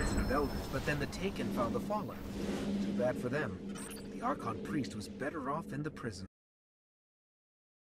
of elders, but then the Taken found the Fallen. Too bad for them. The Archon priest was better off in the prison.